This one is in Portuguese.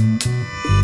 Música